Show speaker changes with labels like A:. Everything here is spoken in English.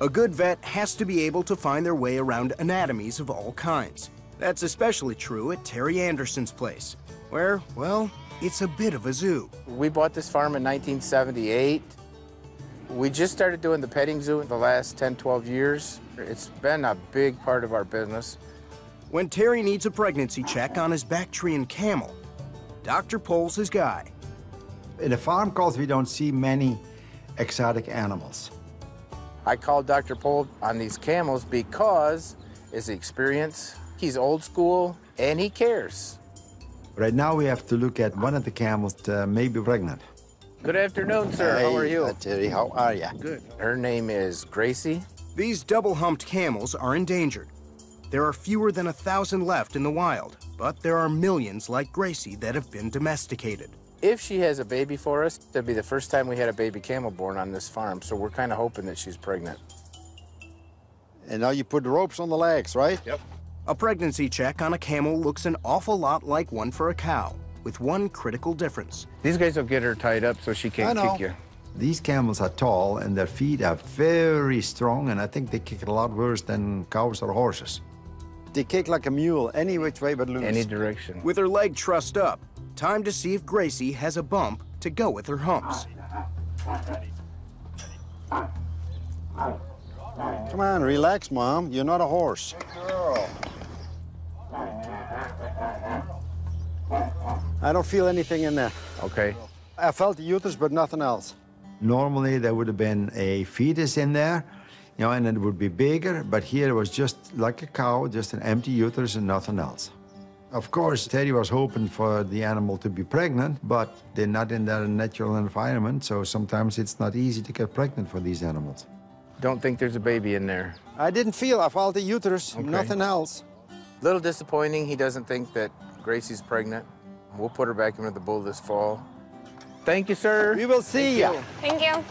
A: A good vet has to be able to find their way around anatomies of all kinds. That's especially true at Terry Anderson's place, where, well, it's a bit of a zoo.
B: We bought this farm in 1978. We just started doing the petting zoo in the last 10, 12 years. It's been a big part of our business.
A: When Terry needs a pregnancy check on his Bactrian camel, Dr. Pol's his guy.
C: In the farm calls, we don't see many exotic animals.
B: I called Dr. Pol on these camels because his experience, he's old school, and he cares.
C: Right now, we have to look at one of the camels that may be pregnant.
B: Good afternoon, sir. How are you?
D: uh, Terry, how are you?
B: Good. Her name is Gracie.
A: These double-humped camels are endangered. There are fewer than a thousand left in the wild, but there are millions like Gracie that have been domesticated.
B: If she has a baby for us, that'd be the first time we had a baby camel born on this farm, so we're kind of hoping that she's pregnant.
D: And now you put the ropes on the legs, right?
B: Yep.
A: A pregnancy check on a camel looks an awful lot like one for a cow, with one critical difference.
B: These guys will get her tied up so she can't kick you.
C: These camels are tall and their feet are very strong, and I think they kick a lot worse than cows or horses.
D: They kick like a mule, any which way but loose.
B: Any direction.
A: With her leg trussed up, time to see if Gracie has a bump to go with her humps.
D: Come on, relax, Mom. You're not a horse. I don't feel anything in there.
B: Okay.
D: I felt the uterus, but nothing else.
C: Normally, there would have been a fetus in there, you know, and it would be bigger, but here it was just like a cow, just an empty uterus and nothing else. Of course, Teddy was hoping for the animal to be pregnant, but they're not in their natural environment, so sometimes it's not easy to get pregnant for these animals.
B: Don't think there's a baby in there.
D: I didn't feel. I felt the uterus,
B: Okay.
D: nothing else.
B: Little disappointing. He doesn't think that Gracie's pregnant. We'll put her back into the bull this fall. Thank you, sir.
D: We will see ya.
B: you.
E: Thank you.